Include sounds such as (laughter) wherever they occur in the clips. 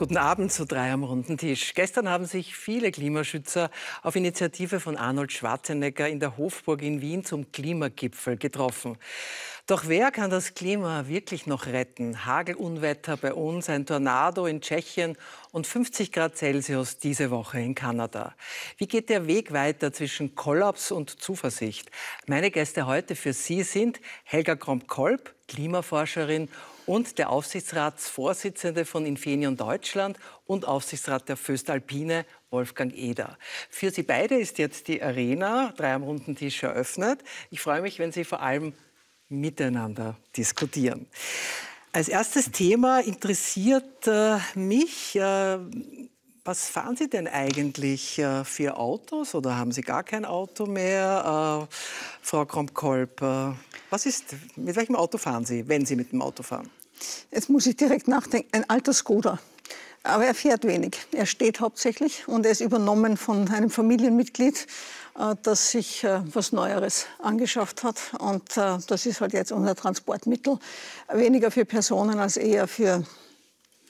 Guten Abend zu drei am runden Tisch. Gestern haben sich viele Klimaschützer auf Initiative von Arnold Schwarzenegger in der Hofburg in Wien zum Klimagipfel getroffen. Doch wer kann das Klima wirklich noch retten? Hagelunwetter bei uns, ein Tornado in Tschechien und 50 Grad Celsius diese Woche in Kanada. Wie geht der Weg weiter zwischen Kollaps und Zuversicht? Meine Gäste heute für Sie sind Helga Kromp-Kolb, Klimaforscherin und der Aufsichtsratsvorsitzende von Infineon Deutschland und Aufsichtsrat der Föstalpine, Wolfgang Eder. Für Sie beide ist jetzt die Arena, drei am runden Tisch, eröffnet. Ich freue mich, wenn Sie vor allem miteinander diskutieren. Als erstes Thema interessiert äh, mich, äh, was fahren Sie denn eigentlich äh, für Autos oder haben Sie gar kein Auto mehr? Äh, Frau Kromp-Kolb, äh, was ist, mit welchem Auto fahren Sie, wenn Sie mit dem Auto fahren? Jetzt muss ich direkt nachdenken. Ein alter Skoda. Aber er fährt wenig. Er steht hauptsächlich und er ist übernommen von einem Familienmitglied, äh, das sich äh, was Neueres angeschafft hat. Und äh, das ist halt jetzt unser Transportmittel. Weniger für Personen als eher für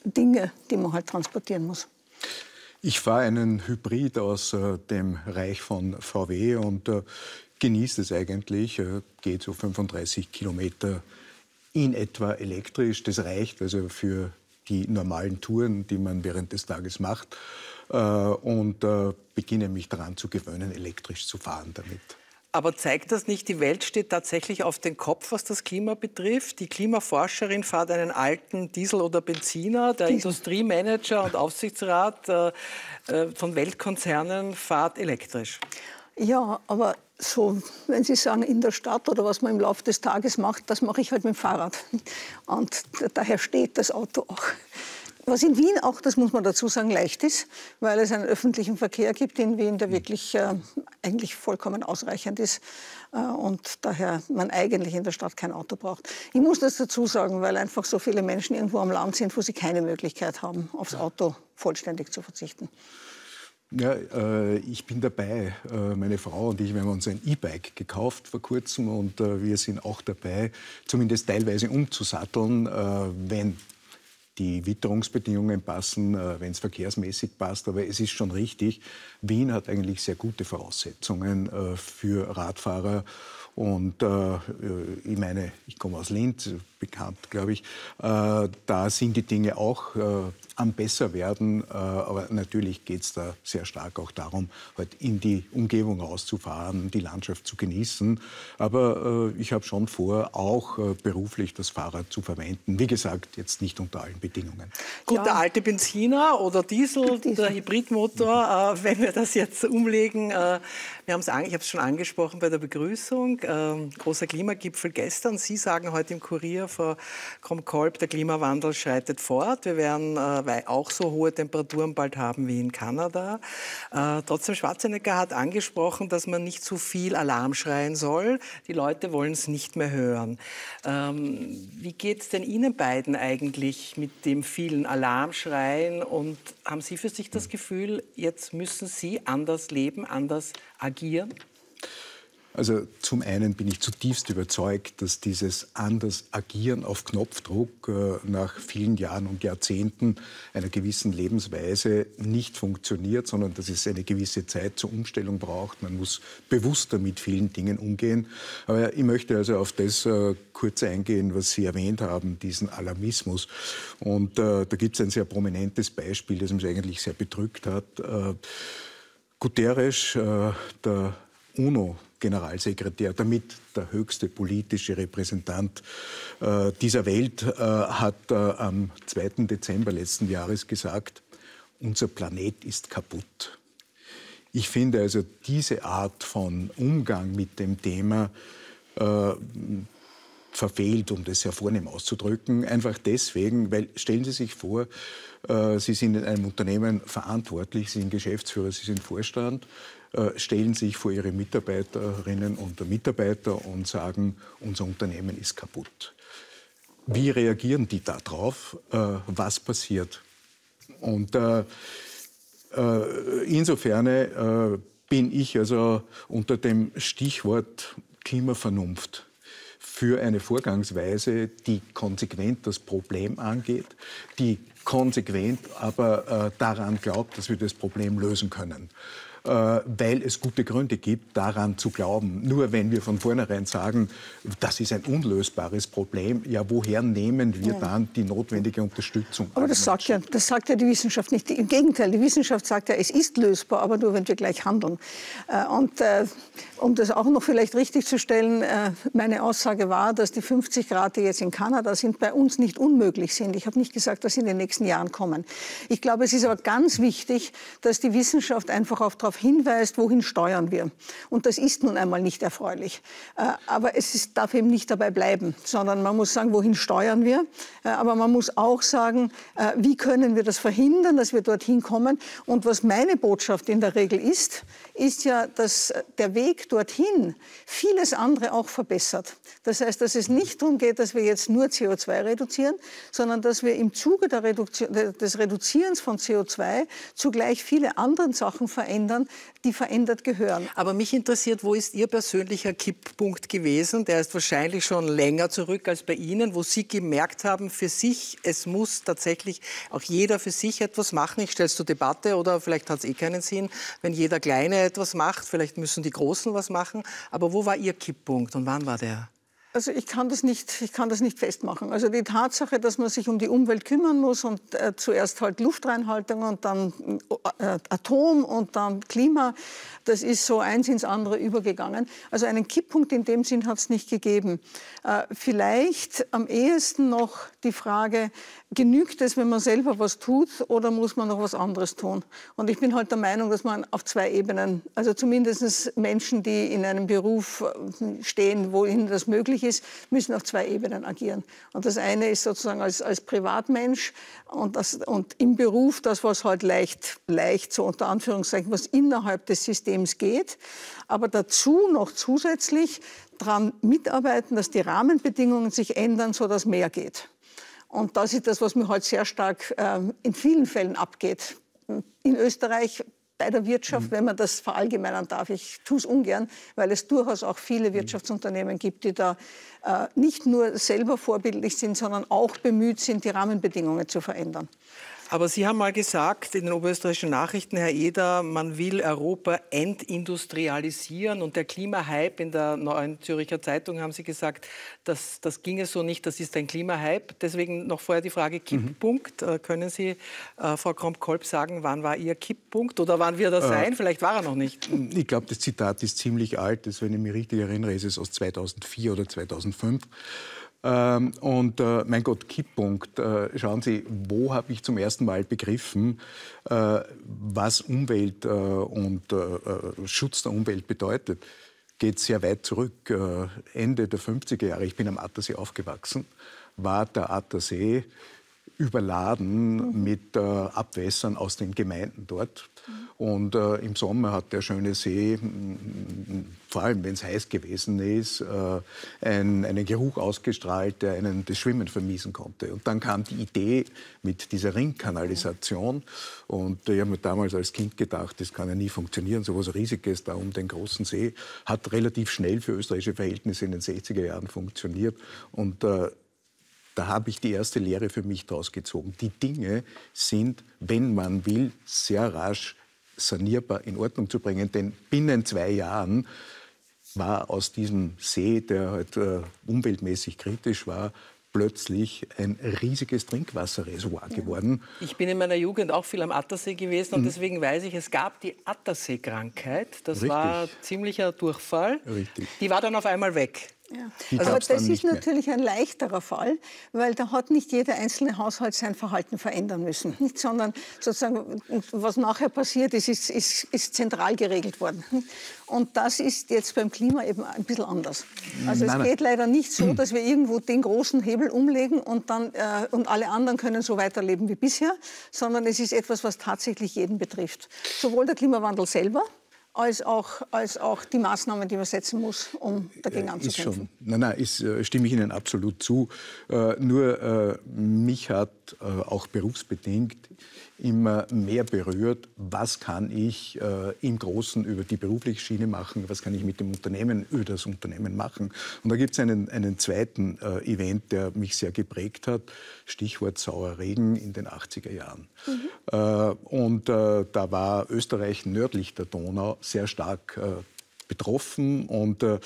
Dinge, die man halt transportieren muss. Ich fahre einen Hybrid aus dem Reich von VW und genieße es eigentlich. geht so 35 Kilometer in etwa elektrisch. Das reicht also für die normalen Touren, die man während des Tages macht. Äh, und äh, beginne mich daran zu gewöhnen, elektrisch zu fahren damit. Aber zeigt das nicht, die Welt steht tatsächlich auf den Kopf, was das Klima betrifft? Die Klimaforscherin fährt einen alten Diesel oder Benziner, der Industriemanager und Aufsichtsrat äh, von Weltkonzernen fährt elektrisch. Ja, aber so, wenn Sie sagen, in der Stadt oder was man im Laufe des Tages macht, das mache ich halt mit dem Fahrrad. Und daher steht das Auto auch. Was in Wien auch, das muss man dazu sagen, leicht ist, weil es einen öffentlichen Verkehr gibt in Wien, der wirklich äh, eigentlich vollkommen ausreichend ist äh, und daher man eigentlich in der Stadt kein Auto braucht. Ich muss das dazu sagen, weil einfach so viele Menschen irgendwo am Land sind, wo sie keine Möglichkeit haben, aufs Auto vollständig zu verzichten. Ja, äh, ich bin dabei. Äh, meine Frau und ich, wir haben uns ein E-Bike gekauft vor kurzem und äh, wir sind auch dabei, zumindest teilweise umzusatteln, äh, wenn die Witterungsbedingungen passen, äh, wenn es verkehrsmäßig passt. Aber es ist schon richtig, Wien hat eigentlich sehr gute Voraussetzungen äh, für Radfahrer. Und äh, ich meine, ich komme aus Linz, bekannt, glaube ich. Äh, da sind die Dinge auch äh, am besser werden. Äh, aber natürlich geht es da sehr stark auch darum, halt in die Umgebung rauszufahren, die Landschaft zu genießen. Aber äh, ich habe schon vor, auch äh, beruflich das Fahrrad zu verwenden. Wie gesagt, jetzt nicht unter allen Bedingungen. Gut, ja. der alte Benziner oder Diesel, Diesel. der Hybridmotor, äh, wenn wir das jetzt umlegen, wir haben es, ich habe es schon angesprochen bei der Begrüßung, ähm, großer Klimagipfel gestern. Sie sagen heute im Kurier Frau Kromkolb, der Klimawandel schreitet fort. Wir werden äh, auch so hohe Temperaturen bald haben wie in Kanada. Äh, trotzdem, Schwarzenegger hat angesprochen, dass man nicht zu viel Alarm schreien soll. Die Leute wollen es nicht mehr hören. Ähm, wie geht es denn Ihnen beiden eigentlich mit dem vielen Alarmschreien? Und haben Sie für sich das Gefühl, jetzt müssen Sie anders leben, anders agieren? Also zum einen bin ich zutiefst überzeugt, dass dieses anders agieren auf Knopfdruck äh, nach vielen Jahren und Jahrzehnten einer gewissen Lebensweise nicht funktioniert, sondern dass es eine gewisse Zeit zur Umstellung braucht. Man muss bewusster mit vielen Dingen umgehen. Aber ich möchte also auf das äh, kurz eingehen, was Sie erwähnt haben, diesen Alarmismus. Und äh, da gibt es ein sehr prominentes Beispiel, das mich eigentlich sehr bedrückt hat. Äh, Guterres, äh, der UNO Generalsekretär, damit der höchste politische Repräsentant äh, dieser Welt, äh, hat äh, am 2. Dezember letzten Jahres gesagt, unser Planet ist kaputt. Ich finde also diese Art von Umgang mit dem Thema äh, verfehlt, um das sehr vornehm auszudrücken. Einfach deswegen, weil stellen Sie sich vor, äh, Sie sind in einem Unternehmen verantwortlich, Sie sind Geschäftsführer, Sie sind Vorstand, stellen sich vor Ihre Mitarbeiterinnen und Mitarbeiter und sagen, unser Unternehmen ist kaputt. Wie reagieren die darauf? Äh, was passiert? Und insofern bin ich also unter dem Stichwort Klimavernunft für eine Vorgangsweise, die konsequent das Problem angeht, die konsequent aber äh, daran glaubt, dass wir das Problem lösen können. Äh, weil es gute Gründe gibt, daran zu glauben. Nur wenn wir von vornherein sagen, das ist ein unlösbares Problem, ja, woher nehmen wir dann die notwendige Unterstützung? Aber das sagt, ja, das sagt ja die Wissenschaft nicht. Im Gegenteil, die Wissenschaft sagt ja, es ist lösbar, aber nur, wenn wir gleich handeln. Äh, und äh, um das auch noch vielleicht richtig zu stellen, meine Aussage war, dass die 50 Grad, die jetzt in Kanada sind, bei uns nicht unmöglich sind. Ich habe nicht gesagt, dass sie in den nächsten Jahren kommen. Ich glaube, es ist aber ganz wichtig, dass die Wissenschaft einfach auch darauf hinweist, wohin steuern wir. Und das ist nun einmal nicht erfreulich. Äh, aber es ist, darf eben nicht dabei bleiben, sondern man muss sagen, wohin steuern wir. Äh, aber man muss auch sagen, äh, wie können wir das verhindern, dass wir dorthin kommen. Und was meine Botschaft in der Regel ist, ist ja, dass der Weg dorthin vieles andere auch verbessert. Das heißt, dass es nicht darum geht, dass wir jetzt nur CO2 reduzieren, sondern dass wir im Zuge Reduktion, des Reduzierens von CO2 zugleich viele andere Sachen verändern, die verändert gehören. Aber mich interessiert, wo ist Ihr persönlicher Kipppunkt gewesen? Der ist wahrscheinlich schon länger zurück als bei Ihnen, wo Sie gemerkt haben, für sich, es muss tatsächlich auch jeder für sich etwas machen. Ich stelle es zur Debatte oder vielleicht hat es eh keinen Sinn, wenn jeder Kleine etwas macht. Vielleicht müssen die Großen was machen. Aber wo war Ihr Kipppunkt und wann war der? Also ich kann, das nicht, ich kann das nicht festmachen. Also die Tatsache, dass man sich um die Umwelt kümmern muss und äh, zuerst halt Luftreinhaltung und dann äh, Atom und dann Klima, das ist so eins ins andere übergegangen. Also einen Kipppunkt in dem Sinn hat es nicht gegeben. Äh, vielleicht am ehesten noch die Frage, genügt es, wenn man selber was tut oder muss man noch was anderes tun? Und ich bin halt der Meinung, dass man auf zwei Ebenen, also zumindest Menschen, die in einem Beruf äh, stehen, wo ihnen das möglich ist, müssen auf zwei Ebenen agieren. Und das eine ist sozusagen als, als Privatmensch und, das, und im Beruf das, was halt leicht, leicht so unter Anführungszeichen, was innerhalb des Systems geht. Aber dazu noch zusätzlich daran mitarbeiten, dass die Rahmenbedingungen sich ändern, sodass mehr geht. Und das ist das, was mir heute halt sehr stark äh, in vielen Fällen abgeht. In Österreich bei der Wirtschaft, mhm. wenn man das verallgemeinern darf. Ich tue es ungern, weil es durchaus auch viele mhm. Wirtschaftsunternehmen gibt, die da äh, nicht nur selber vorbildlich sind, sondern auch bemüht sind, die Rahmenbedingungen zu verändern. Aber Sie haben mal gesagt in den oberösterreichischen Nachrichten, Herr Eder, man will Europa entindustrialisieren. Und der Klimahype in der Neuen Zürcher Zeitung haben Sie gesagt, das, das ginge so nicht, das ist ein Klimahype. Deswegen noch vorher die Frage Kipppunkt. Mhm. Können Sie, äh, Frau Kromp-Kolb, sagen, wann war Ihr Kipppunkt oder wann wird er äh, sein? Vielleicht war er noch nicht. Ich glaube, das Zitat ist ziemlich alt. Das, wenn ich mich richtig erinnere, ist es aus 2004 oder 2005. Ähm, und äh, mein Gott, Kipppunkt. Äh, schauen Sie, wo habe ich zum ersten Mal begriffen, äh, was Umwelt äh, und äh, äh, Schutz der Umwelt bedeutet? Geht sehr weit zurück. Ende der 50er Jahre, ich bin am Attersee aufgewachsen, war der Attersee überladen mhm. mit Abwässern aus den Gemeinden dort. Und äh, im Sommer hat der schöne See, vor allem wenn es heiß gewesen ist, äh, ein, einen Geruch ausgestrahlt, der einen das Schwimmen vermiesen konnte. Und dann kam die Idee mit dieser Ringkanalisation. Und ich habe mir damals als Kind gedacht, das kann ja nie funktionieren, so etwas Riesiges da um den großen See. Hat relativ schnell für österreichische Verhältnisse in den 60er Jahren funktioniert. Und äh, da habe ich die erste Lehre für mich daraus gezogen. Die Dinge sind, wenn man will, sehr rasch sanierbar in Ordnung zu bringen. Denn binnen zwei Jahren war aus diesem See, der halt, äh, umweltmäßig kritisch war, plötzlich ein riesiges Trinkwasserreservoir ja. geworden. Ich bin in meiner Jugend auch viel am Attersee gewesen und mhm. deswegen weiß ich, es gab die Attersee-Krankheit. Das Richtig. war ziemlicher Durchfall. Richtig. Die war dann auf einmal weg. Ja. Also, aber das ist natürlich ein leichterer Fall, weil da hat nicht jeder einzelne Haushalt sein Verhalten verändern müssen, nicht, sondern sozusagen, was nachher passiert ist, ist, ist, ist, zentral geregelt worden. Und das ist jetzt beim Klima eben ein bisschen anders. Also nein, es geht leider nicht so, dass wir irgendwo den großen Hebel umlegen und, dann, äh, und alle anderen können so weiterleben wie bisher, sondern es ist etwas, was tatsächlich jeden betrifft. Sowohl der Klimawandel selber, als auch, als auch die Maßnahmen, die man setzen muss, um dagegen äh, anzukämpfen. Nein, nein, ist, äh, stimme ich Ihnen absolut zu. Äh, nur äh, mich hat äh, auch berufsbedingt immer mehr berührt, was kann ich äh, im Großen über die berufliche Schiene machen, was kann ich mit dem Unternehmen über das Unternehmen machen. Und da gibt es einen, einen zweiten Event, der mich sehr geprägt hat, Stichwort sauer Regen in den 80er Jahren. Mhm. Und da war Österreich nördlich der Donau sehr stark äh, betroffen und äh,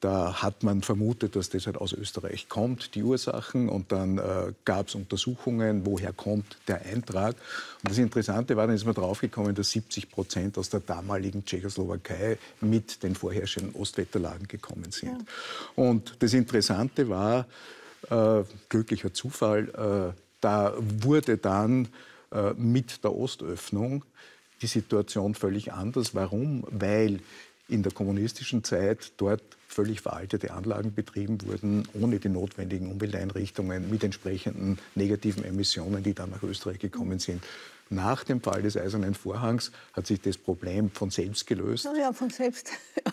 da hat man vermutet, dass das halt aus Österreich kommt, die Ursachen. Und dann äh, gab es Untersuchungen, woher kommt der Eintrag. Und das Interessante war, dann ist man draufgekommen, dass 70 Prozent aus der damaligen Tschechoslowakei mit den vorherrschenden Ostwetterlagen gekommen sind. Ja. Und das Interessante war, äh, glücklicher Zufall, äh, da wurde dann äh, mit der Ostöffnung die Situation völlig anders. Warum? Weil in der kommunistischen Zeit dort völlig veraltete Anlagen betrieben wurden, ohne die notwendigen Umwelteinrichtungen, mit entsprechenden negativen Emissionen, die dann nach Österreich gekommen sind. Nach dem Fall des Eisernen Vorhangs hat sich das Problem von selbst gelöst. Ja, von selbst. (laughs)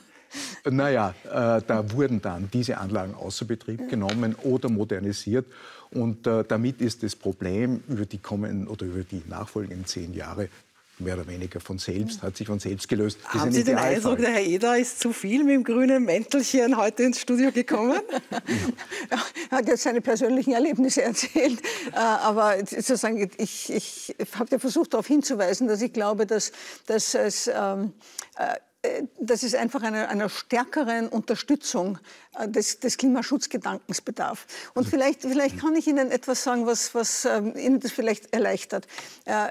Naja, äh, da wurden dann diese Anlagen außer Betrieb genommen oder modernisiert. Und äh, damit ist das Problem über die kommenden oder über die nachfolgenden zehn Jahre mehr oder weniger von selbst, hat sich von selbst gelöst. Das Haben Sie den Eindruck, der Herr Eder ist zu viel mit dem grünen Mäntelchen heute ins Studio gekommen? (laughs) er hat jetzt seine persönlichen Erlebnisse erzählt. Äh, aber sozusagen, ich, ich habe ja versucht, darauf hinzuweisen, dass ich glaube, dass, dass es ähm, äh, dass es einfach einer, einer stärkeren Unterstützung äh, des, des, Klimaschutzgedankens bedarf. Und also vielleicht, vielleicht kann ich Ihnen etwas sagen, was, was ähm, Ihnen das vielleicht erleichtert. Äh,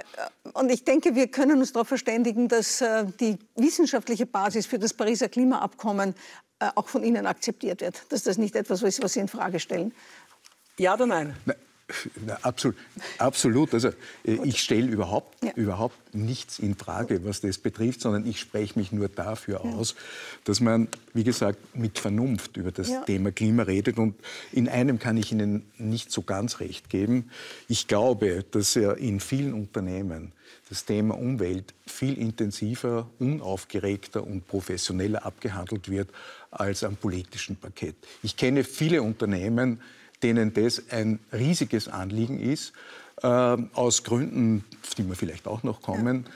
und ich denke, wir können uns darauf verständigen, dass äh, die wissenschaftliche Basis für das Pariser Klimaabkommen äh, auch von Ihnen akzeptiert wird. Dass das nicht etwas ist, was Sie in Frage stellen. Ja oder nein? Na, absolut, absolut. Also äh, ich stelle überhaupt, ja. überhaupt nichts in Frage, was das betrifft, sondern ich spreche mich nur dafür ja. aus, dass man, wie gesagt, mit Vernunft über das ja. Thema Klima redet. Und in einem kann ich Ihnen nicht so ganz recht geben. Ich glaube, dass ja in vielen Unternehmen das Thema Umwelt viel intensiver, unaufgeregter und professioneller abgehandelt wird als am politischen Parkett. Ich kenne viele Unternehmen, denen das ein riesiges Anliegen ist, äh, aus Gründen, die wir vielleicht auch noch kommen.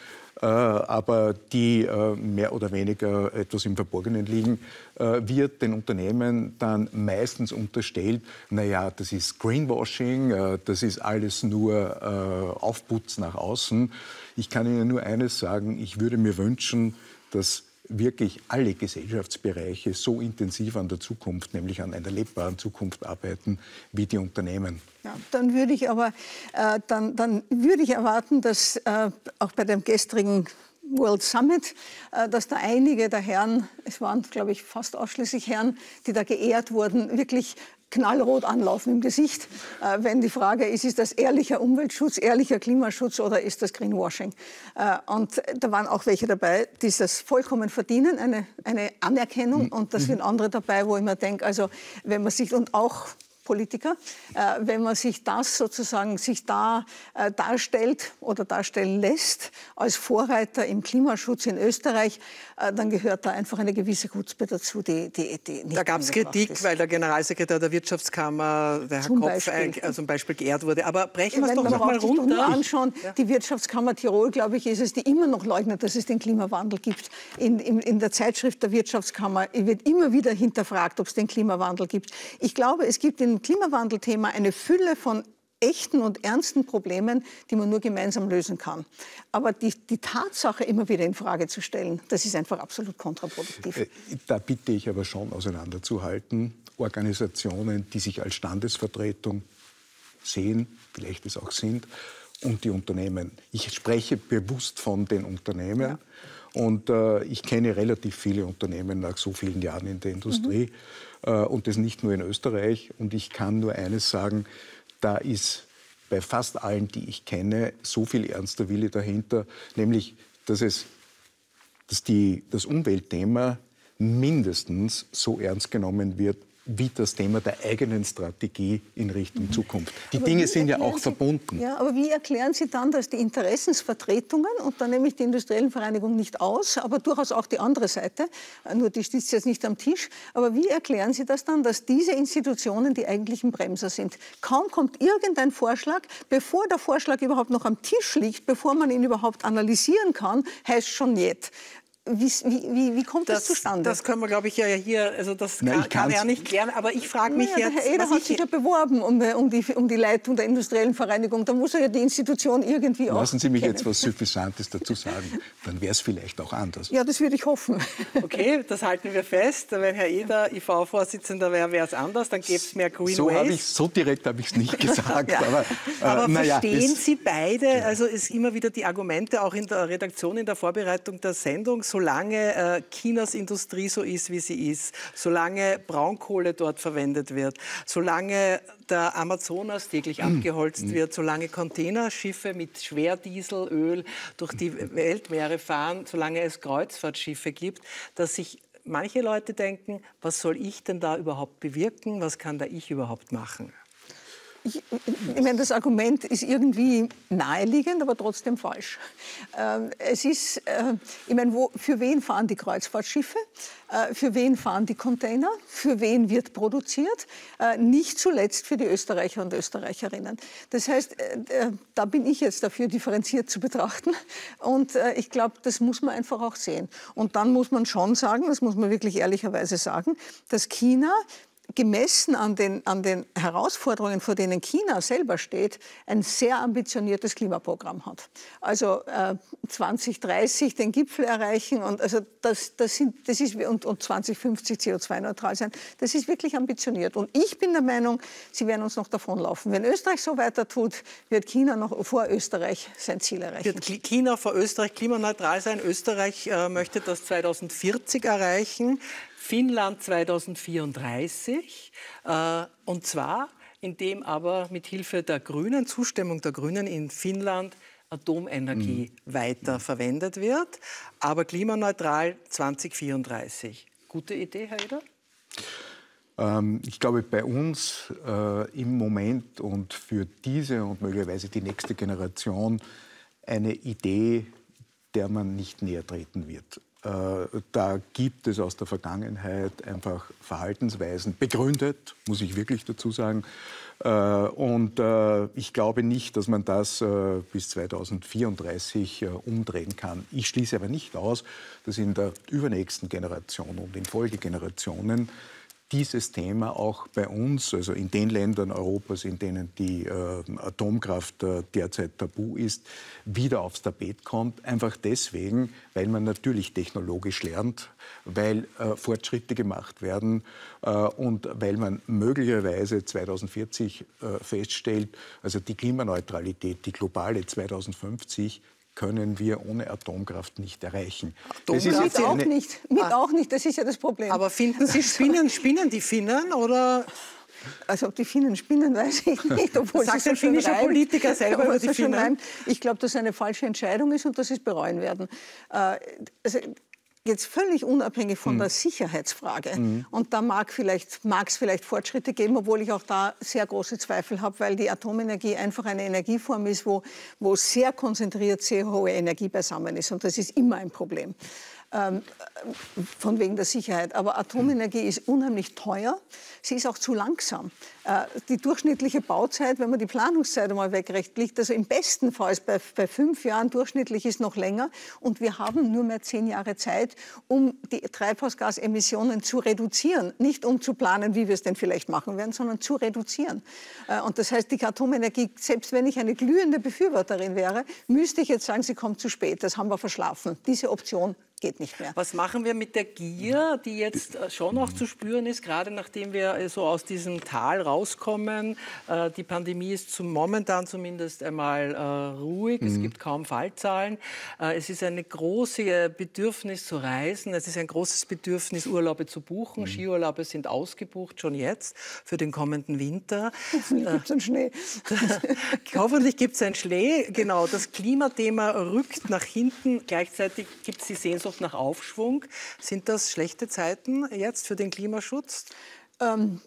Äh, aber die äh, mehr oder weniger etwas im Verborgenen liegen, äh, wird den Unternehmen dann meistens unterstellt, naja, das ist Greenwashing, äh, das ist alles nur äh, Aufputz nach außen. Ich kann Ihnen nur eines sagen, ich würde mir wünschen, dass wirklich alle Gesellschaftsbereiche so intensiv an der Zukunft, nämlich an einer lebbaren Zukunft arbeiten, wie die Unternehmen. Ja, dann würde ich aber äh, dann, dann würde ich erwarten, dass äh, auch bei dem gestrigen World Summit, äh, dass da einige der Herren, es waren, glaube ich, fast ausschließlich Herren, die da geehrt wurden, wirklich knallrot anlaufen im Gesicht, äh, wenn die Frage ist, ist das ehrlicher Umweltschutz, ehrlicher Klimaschutz oder ist das Greenwashing? Äh, und da waren auch welche dabei, die das vollkommen verdienen, eine, eine Anerkennung. Mhm. Und da sind mhm. andere dabei, wo ich mir denke, also wenn man sich, und auch Politiker, äh, wenn man sich das sozusagen sich da äh, darstellt oder darstellen lässt als Vorreiter im Klimaschutz in Österreich, äh, dann gehört da einfach eine gewisse Chutzpe dazu, die, die, die nicht Da gab es Kritik, ist. weil der Generalsekretär der Wirtschaftskammer, der Herr zum Kopf, Beispiel. Ein, zum Beispiel geehrt wurde. Aber brechen wir es doch noch mal runter. Man anschauen, ja. die Wirtschaftskammer Tirol, glaube ich, ist es, die immer noch leugnet, dass es den Klimawandel gibt. In, in, in der Zeitschrift der Wirtschaftskammer wird immer wieder hinterfragt, ob es den Klimawandel gibt. Ich glaube, es gibt in Klimawandelthema eine Fülle von echten und ernsten Problemen, die man nur gemeinsam lösen kann. Aber die, die, Tatsache immer wieder in Frage zu stellen, das ist einfach absolut kontraproduktiv. Äh, da bitte ich aber schon auseinanderzuhalten. Organisationen, die sich als Standesvertretung sehen, vielleicht es auch sind, und die Unternehmen. Ich spreche bewusst von den Unternehmen. Ja. Und äh, ich kenne relativ viele Unternehmen nach so vielen Jahren in der Industrie. Mhm. Äh, und das nicht nur in Österreich. Und ich kann nur eines sagen, da ist bei fast allen, die ich kenne, so viel ernster Wille dahinter, nämlich, dass, es, dass die, das Umweltthema mindestens so ernst genommen wird wie das Thema der eigenen Strategie in Richtung Zukunft. Die aber Dinge sind ja auch Sie, verbunden. Ja, aber wie erklären Sie dann, dass die Interessensvertretungen, und da nehme ich die industriellen Vereinigung nicht aus, aber durchaus auch die andere Seite, äh, nur die sitzt jetzt nicht am Tisch, aber wie erklären Sie das dann, dass diese Institutionen die eigentlichen Bremser sind? Kaum kommt irgendein Vorschlag, bevor der Vorschlag überhaupt noch am Tisch liegt, bevor man ihn überhaupt analysieren kann, heißt schon nicht. Wie, wie, wie, kommt das, das, zustande? Das können wir, glaube ich, ja hier, also das Na, kann, kann er nicht klären, aber ich frage mich naja, jetzt... Herr Eder hat sich ja beworben um, um, die, um die Leitung der industriellen Vereinigung. Da muss er ja die Institution irgendwie Lassen auch Lassen Sie mich kennen. jetzt was Suffisantes dazu sagen. Dann wäre es vielleicht auch anders. Ja, das würde ich hoffen. (laughs) Okay, das halten wir fest. Wenn Herr Eder IV-Vorsitzender wäre, wäre es anders. Dann gäbe es mehr Green so. Ich, so direkt habe ich es nicht (laughs) gesagt. ja. Aber, äh, aber verstehen ja, Sie beide, also ist immer wieder die Argumente auch in der Redaktion, in der Vorbereitung der Sendung, solange äh, Chinas Industrie so ist, wie sie ist, solange Braunkohle dort verwendet wird, solange der Amazonas täglich mhm. abgeholzt mhm. wird, solange Containerschiffe mit Schwerdieselöl durch die Weltmeere fahren, solange es Kreuzfahrtschiffe gibt, dass sich manche Leute denken, was soll ich denn da überhaupt bewirken, was kann da ich überhaupt machen? Ich, ich meine, das Argument ist irgendwie naheliegend, aber trotzdem falsch. Ähm, es ist, äh, ich meine, wo, für wen fahren die Kreuzfahrtschiffe? Äh, für wen fahren die Container? Für wen wird produziert? Äh, nicht zuletzt für die Österreicher und Österreicherinnen. Das heißt, da bin ich jetzt dafür, differenziert zu betrachten. Und ich glaube, das muss man einfach auch sehen. Und dann muss man schon sagen, das muss man wirklich ehrlicherweise sagen, dass China gemessen an den, an den Herausforderungen, vor denen China selber steht, ein sehr ambitioniertes Klimaprogramm hat. Also äh, 2030 den Gipfel erreichen und, also das, das, sind, das ist, und, und 2050 CO2-neutral sein, das ist wirklich ambitioniert. Und ich bin der Meinung, sie werden uns noch davonlaufen. Wenn Österreich so weiter tut, wird China noch vor Österreich sein Ziel erreichen. Wird China vor Österreich klimaneutral sein? Österreich äh, möchte das 2040 erreichen. Finnland 2034. Äh, und zwar, indem aber mit Hilfe der Grünen, Zustimmung der Grünen in Finnland Atomenergie mhm. weiter verwendet wird, aber klimaneutral 2034. Gute Idee, Herr Eder? Ähm, ich glaube, bei uns äh, im Moment und für diese und möglicherweise die nächste Generation eine Idee, der man nicht näher treten wird. Äh, da gibt es aus der Vergangenheit einfach Verhaltensweisen, begründet, muss ich wirklich dazu sagen. Äh, und äh, ich glaube nicht, dass man das bis 2034 umdrehen kann. Ich schließe aber nicht aus, dass in der übernächsten Generation und in Folgegenerationen dieses Thema auch bei uns, also in den Ländern Europas, in denen die äh, Atomkraft äh, derzeit tabu ist, wieder aufs Tapet kommt. Einfach deswegen, weil man natürlich technologisch lernt, weil äh, Fortschritte gemacht werden äh, und weil man möglicherweise 2040 äh, feststellt, also die Klimaneutralität, die globale 2050, können wir ohne Atomkraft nicht erreichen. Atomkraft auch nicht. Mit ah. auch nicht, das ist ja das Problem. Aber finden Sie, (laughs) spinnen, spinnen die Finnen oder also ob die Finnen spinnen, weiß ich nicht. Obwohl Sagt ein finnischer Politiker selber über die Finnen. Ich glaube, dass es eine falsche Entscheidung ist und dass sie es bereuen werden. Äh, also jetzt völlig unabhängig von mhm. der Sicherheitsfrage. Mhm. Und da mag vielleicht, es vielleicht Fortschritte geben, obwohl ich auch da sehr große Zweifel habe, weil die Atomenergie einfach eine Energieform ist, wo, wo sehr konzentriert sehr hohe Energie beisammen ist. Und das ist immer ein Problem ähm, von wegen der Sicherheit. Aber Atomenergie ist unheimlich teuer. Sie ist auch zu langsam. Äh, die durchschnittliche Bauzeit, wenn man die Planungszeit einmal wegrechnet, liegt also im besten Fall bei, bei fünf Jahren. Durchschnittlich ist noch länger. Und wir haben nur mehr zehn Jahre Zeit, um die Treibhausgasemissionen zu reduzieren. Nicht um zu planen, wie wir es denn vielleicht machen werden, sondern zu reduzieren. Äh, und das heißt, die Atomenergie, selbst wenn ich eine glühende Befürworterin wäre, müsste ich jetzt sagen, sie kommt zu spät. Das haben wir verschlafen. Diese Option geht nicht mehr. Was machen wir mit der Gier, die jetzt äh, schon noch zu spüren ist, gerade nachdem wir äh, so aus diesem Tal rauskommen? Äh, die Pandemie ist zum momentan zumindest einmal ruhig, mhm. es gibt kaum Fallzahlen. Es ist ein großes Bedürfnis zu reisen, es ist ein großes Bedürfnis, Urlaube zu buchen. Mhm. Skiurlaube sind ausgebucht, schon jetzt, für den kommenden Winter. Hoffentlich gibt es einen Schnee. (laughs) Hoffentlich gibt es einen Schnee, genau. Das Klimathema rückt nach hinten. Gleichzeitig gibt es die Sehnsucht Sehnsucht nach Aufschwung. Sind das schlechte Zeiten jetzt für den Klimaschutz? Ähm,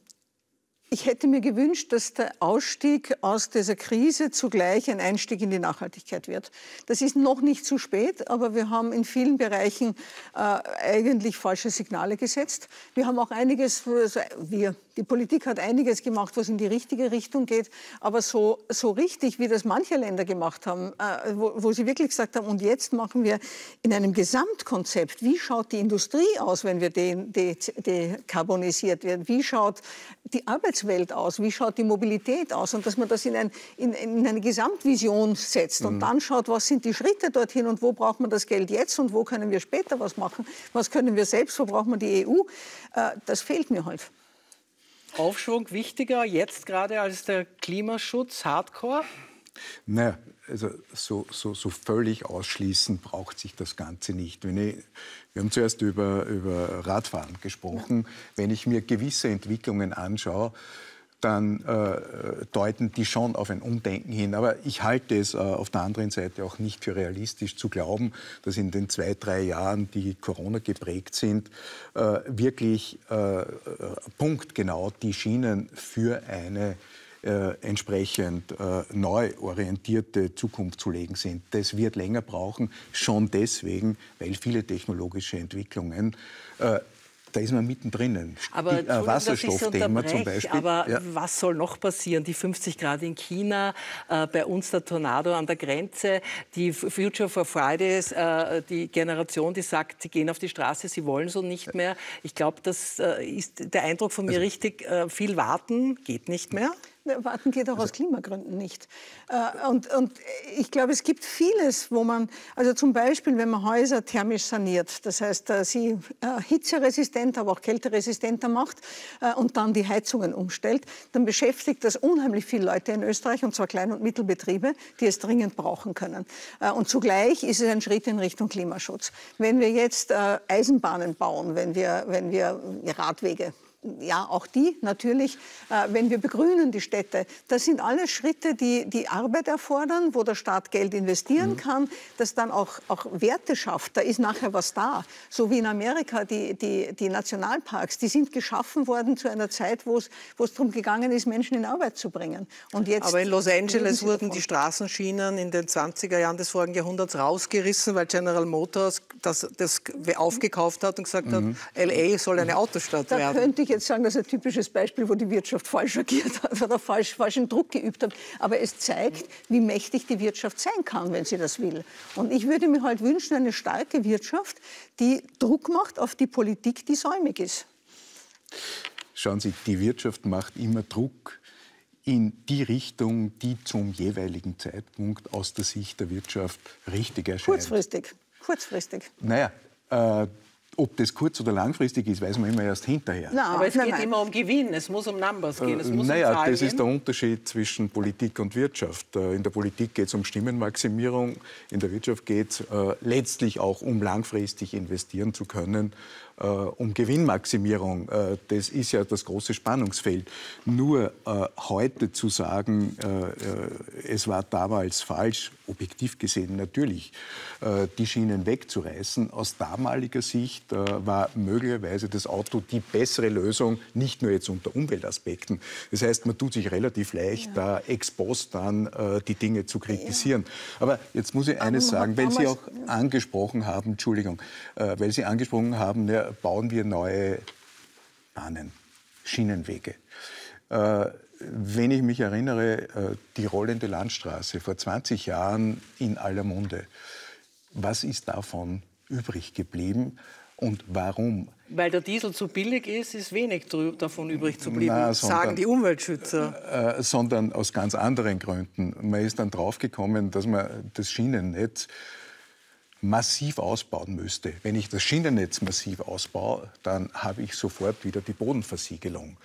ich hätte mir gewünscht, dass der Ausstieg aus dieser Krise zugleich ein Einstieg in die Nachhaltigkeit wird. Das ist noch nicht zu spät, aber wir haben in vielen Bereichen äh, eigentlich falsche Signale gesetzt. Wir haben auch einiges, also wir, die Politik hat einiges gemacht, was in die richtige Richtung geht, aber so, so richtig, wie das manche Länder gemacht haben, äh, wo, wo sie wirklich gesagt haben, und jetzt machen wir in einem Gesamtkonzept, wie schaut die Industrie aus, wenn wir dekarbonisiert de, de werden, wie schaut die Arbeitswelt aus, wie schaut die Mobilität aus? Und dass man das in, ein, in, in eine Gesamtvision setzt und mhm. dann schaut, was sind die Schritte dorthin und wo braucht man das Geld jetzt und wo können wir später was machen, was können wir selbst, wo braucht man die EU, äh, das fehlt mir halt. Aufschwung wichtiger jetzt gerade als der Klimaschutz, Hardcore? Naja, also so, so, so völlig ausschließen braucht sich das Ganze nicht. Wenn ich, wir haben zuerst über, über Radfahren gesprochen. Ja. Wenn ich mir gewisse Entwicklungen anschaue, dann äh, deuten die schon auf ein Umdenken hin. Aber ich halte es äh, auf der anderen Seite auch nicht für realistisch zu glauben, dass in den zwei, drei Jahren, die Corona geprägt sind, äh, wirklich äh, äh, punktgenau die Schienen für eine äh, entsprechend neu orientierte Zukunft zu legen sind. Das wird länger brauchen, schon deswegen, weil viele technologische Entwicklungen da ist man mittendrin. Aber äh, Wasserstoffthema zum Beispiel. Aber ja. was soll noch passieren? Die 50 Grad in China, äh, bei uns der Tornado an der Grenze, die Future for Fridays, äh, die Generation, die sagt, sie gehen auf die Straße, sie wollen so nicht mehr. Ich glaube, das äh, ist der Eindruck von mir also, richtig. Äh, viel warten geht nicht mehr. (laughs) Warten geht auch aus Klimagründen nicht. Äh, und, und ich glaube, es gibt vieles, wo man, also zum Beispiel, wenn man Häuser thermisch saniert, das heißt, äh, sie äh, hitzeresistent, aber auch kälteresistenter macht und dann die Heizungen umstellt, dann beschäftigt das unheimlich viele Leute in Österreich, und zwar Klein- und Mittelbetriebe, die es dringend brauchen können. Und zugleich ist es ein Schritt in Richtung Klimaschutz. Wenn wir jetzt Eisenbahnen bauen, wenn wir, wenn wir Radwege ja, auch die natürlich, äh, wenn wir begrünen die Städte. Das sind alles Schritte, die, die Arbeit erfordern, wo der Staat Geld investieren mhm. kann, das dann auch, auch Werte schafft. Da ist nachher was da. So wie in Amerika die, die, die Nationalparks, die sind geschaffen worden zu einer Zeit, wo es, darum gegangen ist, Menschen in Arbeit zu bringen. Und jetzt Aber in Los Angeles wurden die Straßenschienen in den 20er Jahren des vorigen Jahrhunderts rausgerissen, weil General Motors das, das aufgekauft hat und gesagt mhm. hat, LA soll eine Autostadt da werden jetzt sagen, das ist ein typisches Beispiel, wo die Wirtschaft falsch agiert hat oder falsch, falschen Druck geübt hat. Aber es zeigt, wie mächtig die Wirtschaft sein kann, wenn sie das will. Und ich würde mir halt wünschen, eine starke Wirtschaft, die Druck macht auf die Politik, die säumig ist. Schauen Sie, die Wirtschaft macht immer Druck in die Richtung, die zum jeweiligen Zeitpunkt aus der Sicht der Wirtschaft richtig erscheint. Kurzfristig. Kurzfristig. Naja, äh, ob das kurz- oder langfristig ist, weiß man immer erst hinterher. No, aber es nein, geht nein. immer um Gewinn, es muss um Numbers gehen, es muss naja, um Zahlen das ist der Unterschied zwischen Politik und Wirtschaft. Äh, in der Politik geht es um Stimmenmaximierung, in der Wirtschaft geht es äh, letztlich auch um langfristig investieren zu können äh, um Gewinnmaximierung. Äh, das ist ja das große Spannungsfeld. Nur äh, heute zu sagen, es war damals falsch, objektiv gesehen natürlich, die Schienen wegzureißen, aus damaliger Sicht war möglicherweise das Auto die bessere Lösung, nicht nur jetzt unter Umweltaspekten. Das heißt, man tut sich relativ leicht, ja. da ex post dann die Dinge zu kritisieren. Ja. Aber jetzt muss ich eines sagen, weil Sie auch angesprochen haben, Entschuldigung, weil Sie angesprochen haben, ja, bauen wir neue Bahnen, Schienenwege. Äh, wenn ich mich erinnere, äh, die rollende Landstraße vor 20 Jahren in aller Munde. Was ist davon übrig geblieben und warum? Weil der Diesel zu billig ist, ist wenig davon übrig zu bleiben, Na, sondern, sagen die Umweltschützer. Äh, sondern aus ganz anderen Gründen. Man ist dann draufgekommen, dass man das Schienennetz massiv ausbauen müsste. Wenn ich das Schienennetz massiv ausbaue, dann habe ich sofort wieder die Bodenversiegelung.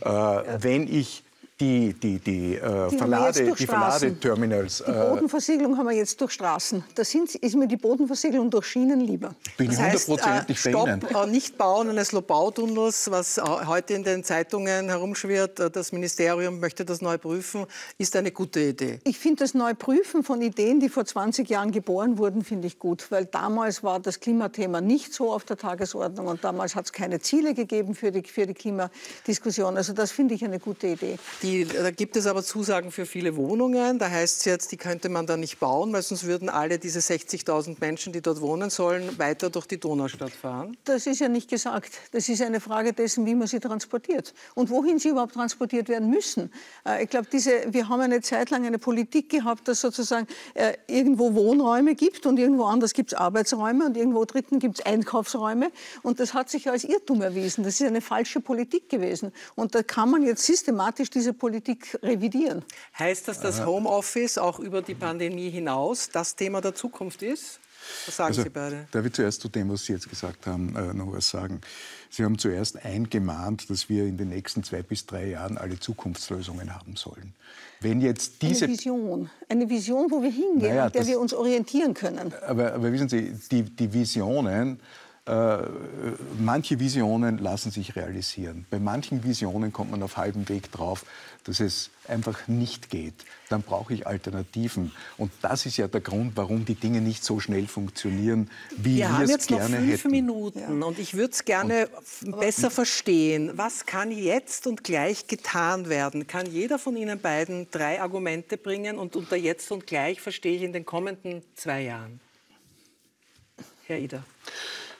Äh. Wenn ich die, die, die, äh, die Verlade, die Verladeterminals. Die äh, Bodenversiegelung haben wir jetzt durch Straßen. Da sind, ist mir die Bodenversiegelung durch Schienen lieber. Bin ich hundertprozentig äh, bei Ihnen. Äh, nicht bauen eines Lobautunnels, was heute in den Zeitungen herumschwirrt, äh, das Ministerium möchte das neu prüfen, ist eine gute Idee. Ich finde das Neuprüfen von Ideen, die vor 20 Jahren geboren wurden, finde ich gut, weil damals war das Klimathema nicht so auf der Tagesordnung und damals hat es keine Ziele gegeben für die, für die Klimadiskussion. Also das finde ich eine gute Idee. Die, da gibt es aber Zusagen für viele Wohnungen. Da heißt es jetzt, die könnte man da nicht bauen, weil sonst würden alle diese 60.000 Menschen, die dort wohnen sollen, weiter durch die Donaustadt fahren. Das ist ja nicht gesagt. Das ist eine Frage dessen, wie man sie transportiert und wohin sie überhaupt transportiert werden müssen. Äh, ich glaube, wir haben eine Zeit lang eine Politik gehabt, dass sozusagen äh, irgendwo Wohnräume gibt und irgendwo anders gibt es Arbeitsräume und irgendwo dritten gibt es Einkaufsräume. Und das hat sich als Irrtum erwiesen. Das ist eine falsche Politik gewesen. Und da kann man jetzt systematisch diese Politik revidieren. Heißt das, dass Homeoffice auch über die Pandemie hinaus das Thema der Zukunft ist? Was sagen also, Sie beide? Darf ich zuerst zu dem, was Sie jetzt gesagt haben, äh, noch was sagen? Sie haben zuerst eingemahnt, dass wir in den nächsten zwei bis drei Jahren alle Zukunftslösungen haben sollen. Wenn jetzt diese eine Vision, eine Vision, wo wir hingehen, naja, der das, wir uns orientieren können. Aber, aber wissen Sie, die, die Visionen äh, manche Visionen lassen sich realisieren. Bei manchen Visionen kommt man auf halbem Weg drauf, dass es einfach nicht geht. Dann brauche ich Alternativen. Und das ist ja der Grund, warum die Dinge nicht so schnell funktionieren, wie wir, wir es jetzt gerne noch fünf hätten. Minuten ja. und ich würde es gerne und, besser verstehen. Was kann jetzt und gleich getan werden? Kann jeder von Ihnen beiden drei Argumente bringen und unter jetzt und gleich verstehe ich in den kommenden zwei Jahren? Herr Ida.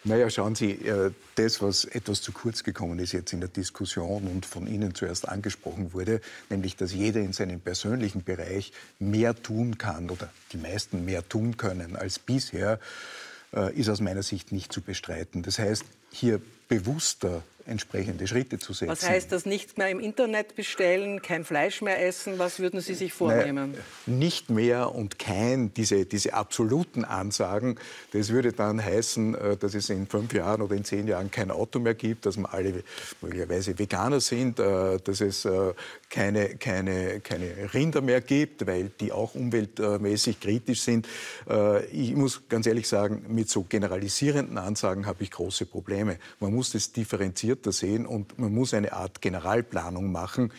Naja, schauen Sie, äh, das, was etwas zu kurz gekommen ist jetzt in der Diskussion und von Ihnen zuerst angesprochen wurde, nämlich, dass jeder in seinem persönlichen Bereich mehr tun kann oder die meisten mehr tun können als bisher, äh, ist aus meiner Sicht nicht zu bestreiten. Das heißt, hier bewusster entsprechende Schritte zu setzen. Was heißt das nicht mehr im Internet bestellen, kein Fleisch mehr essen? Was würden Sie sich vornehmen? Naja, nicht mehr und kein, diese, diese absoluten Ansagen. Das würde dann heißen, äh, dass es in fünf Jahren oder in zehn Jahren kein Auto mehr gibt, dass wir alle möglicherweise Veganer sind, äh, dass es äh, keine, keine, keine Rinder mehr gibt, weil die auch umweltmäßig kritisch sind. Ich muss ganz ehrlich sagen, mit so generalisierenden Ansagen habe ich große Probleme. Man muss das differenzieren differenzierter sehen und man muss eine Art Generalplanung machen,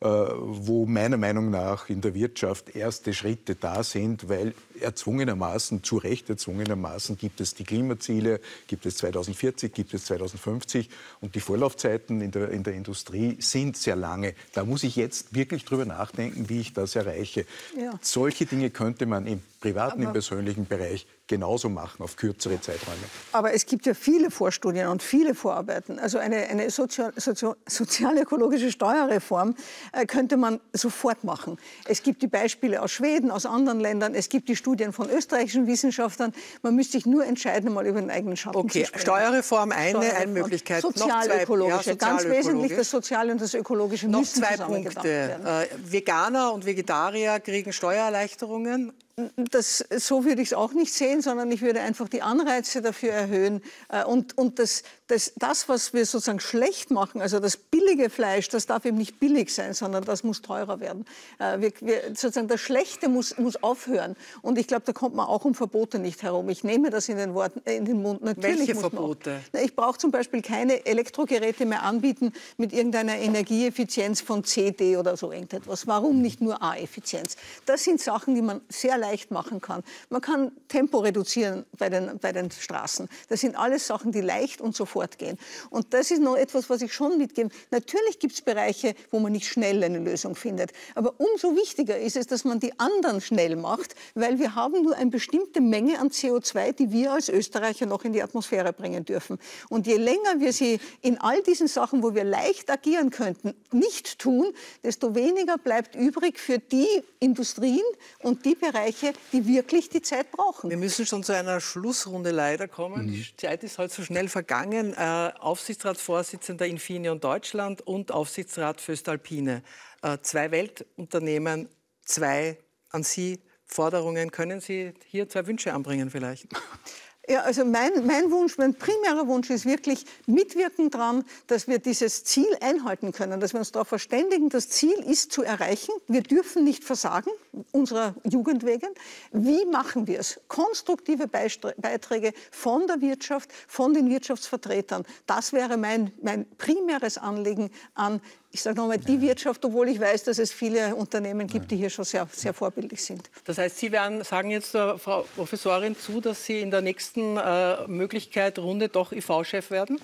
äh, wo meiner Meinung nach in der Wirtschaft erste Schritte da sind, weil erzwungenermaßen, zu Recht erzwungenermaßen, gibt es die Klimaziele, gibt es 2040, gibt es 2050 und die Vorlaufzeiten in der, in der Industrie sind sehr lange. Da muss ich jetzt wirklich drüber nachdenken, wie ich das erreiche. Ja. Solche Dinge könnte man im privaten, Aber im persönlichen Bereich genauso machen auf kürzere Zeiträume. Aber es gibt ja viele Vorstudien und viele Vorarbeiten. Also eine, eine sozial, sozialökologische Steuerreform äh, könnte man sofort machen. Es gibt die Beispiele aus Schweden, aus anderen Ländern. Es gibt die Studien von österreichischen Wissenschaftlern. Man müsste sich nur entscheiden, mal über den eigenen Schatten okay. zu sprechen. Steuerreform eine, Steuerreform. eine Möglichkeit. Sozialökologische, ja, ganz wesentlich das Soziale und das Ökologische Noch zwei Punkte. Äh, Veganer und Vegetarier kriegen Steuererleichterungen das, so würde ich es auch nicht sehen, sondern ich würde einfach die Anreize dafür erhöhen. Äh, und, und das, das, das, was wir sozusagen schlecht machen, also das billige Fleisch, das darf eben nicht billig sein, sondern das muss teurer werden. Äh, wir, wir, sozusagen das Schlechte muss, muss aufhören. Und ich glaube, da kommt man auch um Verbote nicht herum. Ich nehme das in den, Worten, äh, in den Mund. Natürlich Welche Verbote? Auch, ich brauche zum Beispiel keine Elektrogeräte mehr anbieten mit irgendeiner Energieeffizienz von CD oder so irgendetwas. Warum nicht nur A-Effizienz? Das sind Sachen, die man sehr leicht machen kann. Man kann Tempo reduzieren bei den, bei den Straßen. Das sind alles Sachen, die leicht und sofort gehen. Und das ist noch etwas, was ich schon mitgebe. Natürlich gibt es Bereiche, wo man nicht schnell eine Lösung findet. Aber umso wichtiger ist es, dass man die anderen schnell macht, weil wir haben nur eine bestimmte Menge an CO2, die wir als Österreicher noch in die Atmosphäre bringen dürfen. Und je länger wir sie in all diesen Sachen, wo wir leicht agieren könnten, nicht tun, desto weniger bleibt übrig für die Industrien und die Bereiche, Bereiche, die wirklich die Zeit brauchen. Wir müssen schon zu einer Schlussrunde leider kommen. Mhm. Die Zeit ist heute so schnell vergangen. Äh, Aufsichtsratsvorsitzender Infineon Deutschland und Aufsichtsrat Föstalpine. Äh, zwei Weltunternehmen, zwei an Sie Forderungen. Können Sie hier zwei Wünsche anbringen vielleicht? (laughs) Ja, also mein, mein Wunsch, mein primärer Wunsch ist wirklich mitwirken daran, dass wir dieses Ziel einhalten können, dass wir uns darauf verständigen, das Ziel ist zu erreichen. Wir dürfen nicht versagen, unserer Jugend wegen. Wie machen wir es? Konstruktive Beiträge von der Wirtschaft, von den Wirtschaftsvertretern. Das wäre mein, mein primäres Anliegen an ich sage nochmal, die Wirtschaft, obwohl ich weiß, dass es viele Unternehmen gibt, die hier schon sehr, sehr vorbildlich sind. Das heißt, Sie werden, sagen jetzt der Frau Professorin zu, dass Sie in der nächsten äh, Möglichkeit Runde doch IV-Chef werden?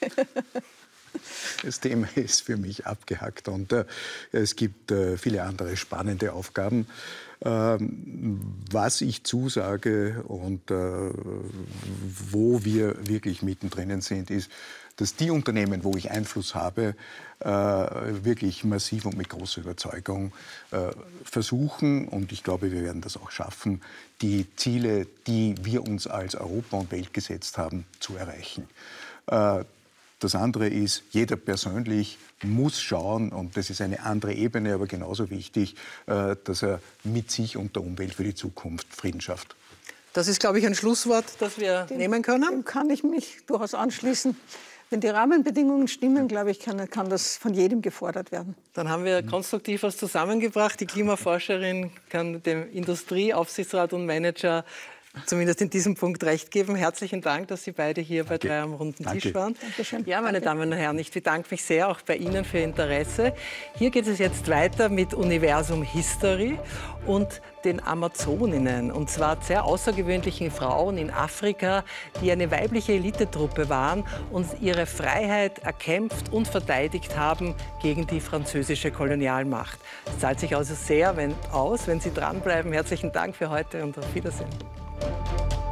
(laughs) Das Thema ist für mich abgehackt und äh, es gibt äh, viele andere spannende Aufgaben. Ähm, was ich zusage und äh, wo wir wirklich mittendrin sind, ist, dass die Unternehmen, wo ich Einfluss habe, äh, wirklich massiv und mit großer Überzeugung äh, versuchen, und ich glaube, wir werden das auch schaffen, die Ziele, die wir uns als Europa und Welt gesetzt haben, zu erreichen. Äh, das andere ist, jeder persönlich muss schauen, und das ist eine andere Ebene, aber genauso wichtig, dass er mit sich und der Umwelt für die Zukunft Frieden schafft. Das ist, glaube ich, ein Schlusswort, das wir dem, nehmen können. Dem kann ich mich durchaus anschließen. Wenn die Rahmenbedingungen stimmen, glaube ich, kann, kann, das von jedem gefordert werden. Dann haben wir konstruktiv was zusammengebracht. Die Klimaforscherin kann dem Industrieaufsichtsrat und Manager zumindest in diesem Punkt recht geben. Herzlichen Dank, dass Sie beide hier Danke. bei drei am runden Danke. Tisch waren. Dankeschön. Ja, meine Danke. Damen und Herren, ich bedanke mich sehr auch bei Ihnen für Ihr Interesse. Hier geht es jetzt weiter mit Universum History und den Amazoninnen. Und zwar sehr außergewöhnlichen Frauen in Afrika, die eine weibliche Elitetruppe waren und ihre Freiheit erkämpft und verteidigt haben gegen die französische Kolonialmacht. Es zahlt sich also sehr wenn, aus, wenn Sie dranbleiben. Herzlichen Dank für heute und auf Wiedersehen. Thank you.